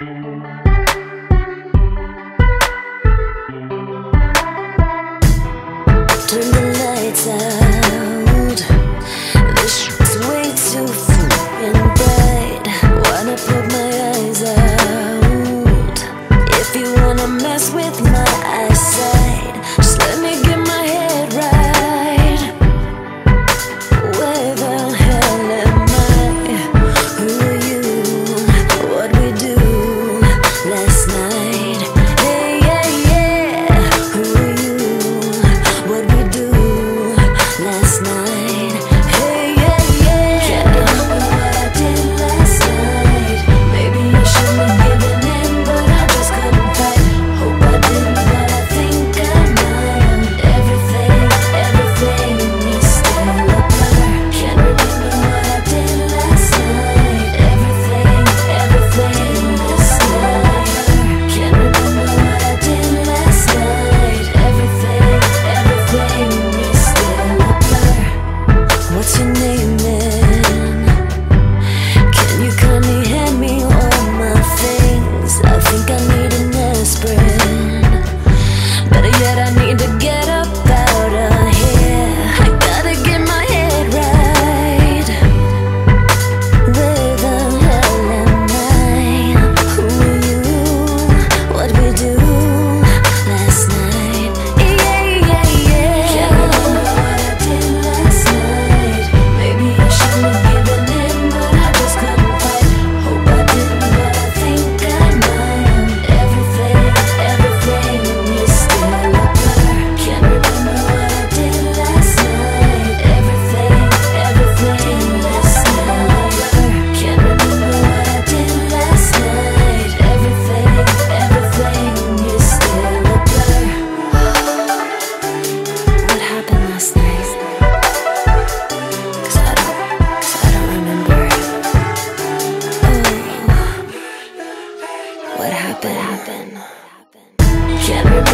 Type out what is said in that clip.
Turn 다시 내 happen. Can't remember.